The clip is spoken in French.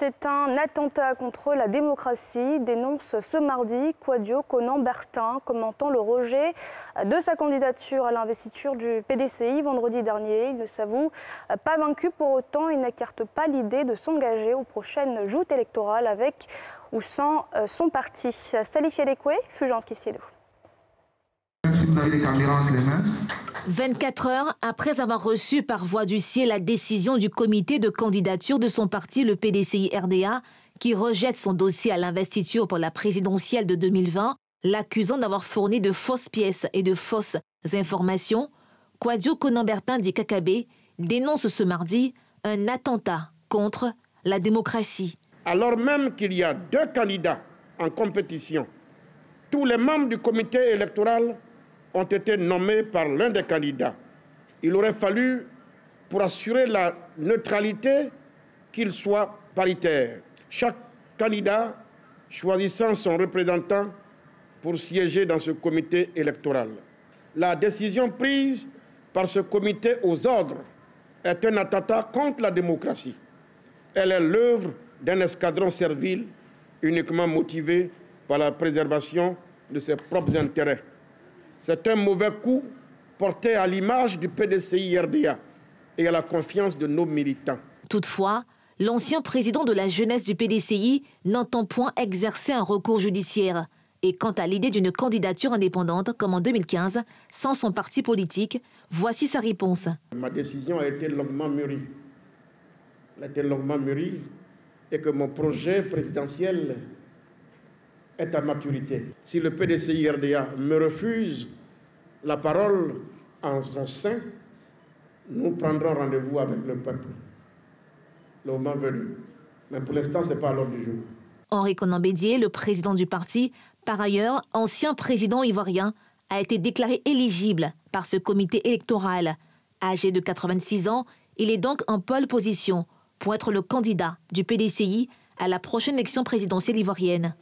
c'est un attentat contre la démocratie, dénonce ce mardi Quadio Conan-Bertin, commentant le rejet de sa candidature à l'investiture du PDCI vendredi dernier. Il ne s'avoue pas vaincu pour autant, il n'écarte pas l'idée de s'engager aux prochaines joutes électorales avec ou sans euh, son parti. Salif Yadekwe, Fulgence Kissiedou. 24 heures après avoir reçu par voie du ciel la décision du comité de candidature de son parti, le PDCI-RDA, qui rejette son dossier à l'investiture pour la présidentielle de 2020, l'accusant d'avoir fourni de fausses pièces et de fausses informations, Quadio Conambertin dit Kakabé dénonce ce mardi un attentat contre la démocratie. Alors même qu'il y a deux candidats en compétition, tous les membres du comité électoral ont été nommés par l'un des candidats. Il aurait fallu, pour assurer la neutralité, qu'il soit paritaire. Chaque candidat choisissant son représentant pour siéger dans ce comité électoral. La décision prise par ce comité aux ordres est un attentat contre la démocratie. Elle est l'œuvre d'un escadron servile uniquement motivé par la préservation de ses propres intérêts. C'est un mauvais coup porté à l'image du PDCI-RDA et à la confiance de nos militants. Toutefois, l'ancien président de la jeunesse du PDCI n'entend point exercer un recours judiciaire. Et quant à l'idée d'une candidature indépendante, comme en 2015, sans son parti politique, voici sa réponse. Ma décision a été longuement mûrie. Elle a été longuement mûrie et que mon projet présidentiel est à maturité. Si le PDCI-RDA me refuse la parole en son sein, nous prendrons rendez-vous avec le peuple. Le moment venu. Mais pour l'instant, ce n'est pas à l'ordre du jour. Henri Conan Bédier, le président du parti, par ailleurs ancien président ivoirien, a été déclaré éligible par ce comité électoral. Âgé de 86 ans, il est donc en pole position pour être le candidat du PDCI à la prochaine élection présidentielle ivoirienne.